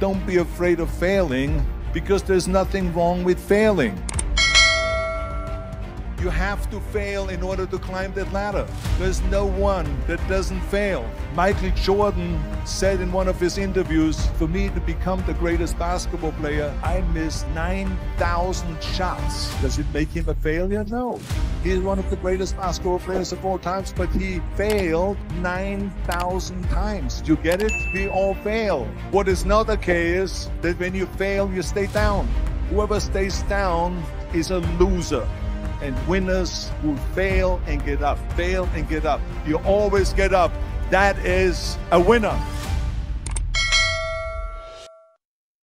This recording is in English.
don't be afraid of failing because there's nothing wrong with failing. You have to fail in order to climb that ladder. There's no one that doesn't fail. Michael Jordan said in one of his interviews, for me to become the greatest basketball player, I missed 9,000 shots. Does it make him a failure? No. He's one of the greatest basketball players of all times, but he failed 9,000 times. You get it? We all fail. What is not okay is that when you fail, you stay down. Whoever stays down is a loser and winners will fail and get up, fail and get up. You always get up. That is a winner.